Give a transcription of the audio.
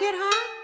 get high?